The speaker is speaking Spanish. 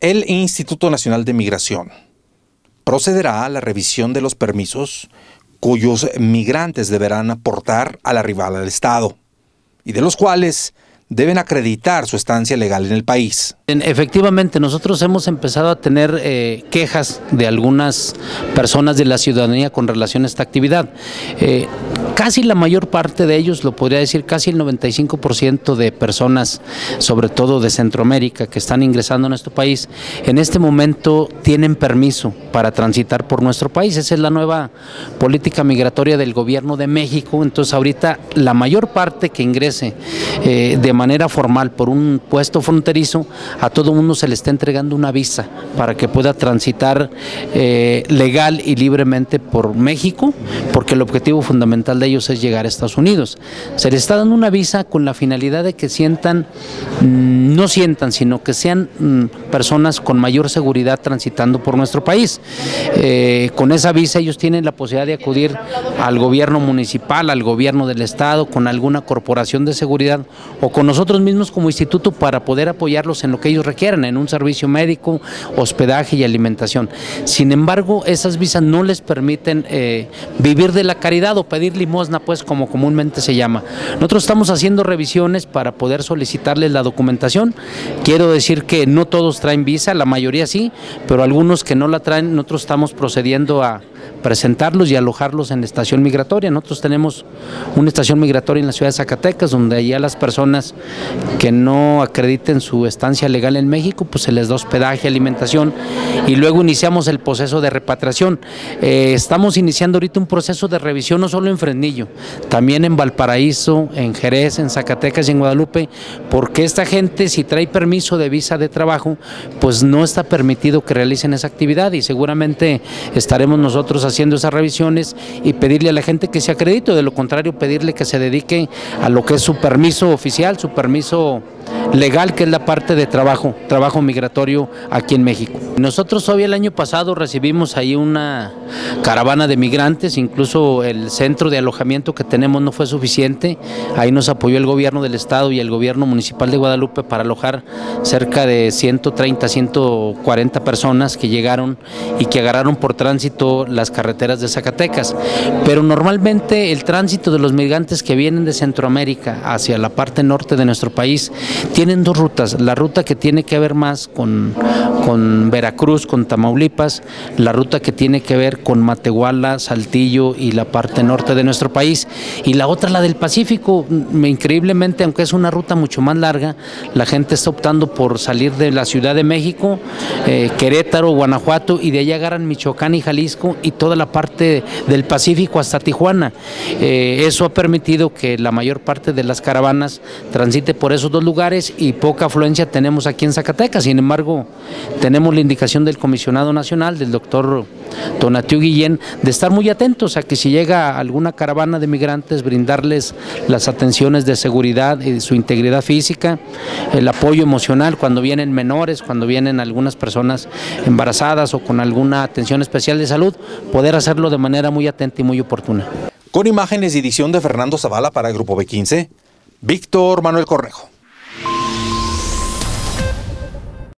El Instituto Nacional de Migración procederá a la revisión de los permisos cuyos migrantes deberán aportar al arribar al Estado y de los cuales deben acreditar su estancia legal en el país. Efectivamente, nosotros hemos empezado a tener eh, quejas de algunas personas de la ciudadanía con relación a esta actividad. Eh, casi la mayor parte de ellos, lo podría decir casi el 95% de personas, sobre todo de Centroamérica, que están ingresando a nuestro país, en este momento tienen permiso para transitar por nuestro país. Esa es la nueva política migratoria del gobierno de México. Entonces ahorita la mayor parte que ingrese eh, de manera formal por un puesto fronterizo, a todo mundo se le está entregando una visa para que pueda transitar eh, legal y libremente por México, porque el objetivo fundamental de ellos es llegar a Estados Unidos. Se les está dando una visa con la finalidad de que sientan, mm, no sientan, sino que sean mm, personas con mayor seguridad transitando por nuestro país. Eh, con esa visa ellos tienen la posibilidad de acudir al gobierno municipal, al gobierno del estado, con alguna corporación de seguridad o con nosotros mismos como instituto para poder apoyarlos en lo que ellos requieran, en un servicio médico, hospedaje y alimentación. Sin embargo, esas visas no les permiten eh, vivir de la caridad o pedir limosna, pues como comúnmente se llama. Nosotros estamos haciendo revisiones para poder solicitarles la documentación. Quiero decir que no todos traen visa, la mayoría sí, pero algunos que no la traen, nosotros estamos procediendo a presentarlos y alojarlos en la estación migratoria. Nosotros tenemos una estación migratoria en la ciudad de Zacatecas, donde allá las personas que no acrediten su estancia legal en México, pues se les da hospedaje, alimentación y luego iniciamos el proceso de repatriación. Eh, estamos iniciando ahorita un proceso de revisión no solo en Fresnillo, también en Valparaíso, en Jerez, en Zacatecas y en Guadalupe, porque esta gente si trae permiso de visa de trabajo, pues no está permitido que realicen esa actividad y seguramente estaremos nosotros haciendo esas revisiones y pedirle a la gente que se acredite, de lo contrario pedirle que se dedique a lo que es su permiso oficial, su permiso legal, que es la parte de trabajo, trabajo migratorio aquí en México. Nosotros hoy el año pasado recibimos ahí una caravana de migrantes, incluso el centro de alojamiento que tenemos no fue suficiente, ahí nos apoyó el gobierno del estado y el gobierno municipal de Guadalupe para alojar cerca de 130, 140 personas que llegaron y que agarraron por tránsito las carreteras de Zacatecas. Pero normalmente el tránsito de los migrantes que vienen de Centroamérica hacia la parte norte de nuestro país tienen dos rutas, la ruta que tiene que ver más con, Veracruz, con Tamaulipas, la ruta que tiene que ver con Matehuala, Saltillo y la parte norte de nuestro país, y la otra la del Pacífico. Increíblemente, aunque es una ruta mucho más larga, la gente está optando por salir de la Ciudad de México, eh, Querétaro, Guanajuato, y de allá agarran Michoacán y Jalisco y toda la parte del Pacífico hasta Tijuana. Eh, eso ha permitido que la mayor parte de las caravanas transite por esos dos lugares y poca afluencia tenemos aquí en Zacatecas. Sin embargo, tenemos la indicación del comisionado nacional, del doctor Donatiu Guillén, de estar muy atentos a que si llega alguna caravana de migrantes, brindarles las atenciones de seguridad y su integridad física, el apoyo emocional cuando vienen menores, cuando vienen algunas personas embarazadas o con alguna atención especial de salud, poder hacerlo de manera muy atenta y muy oportuna. Con imágenes y edición de Fernando Zavala para Grupo B15, Víctor Manuel Correjo.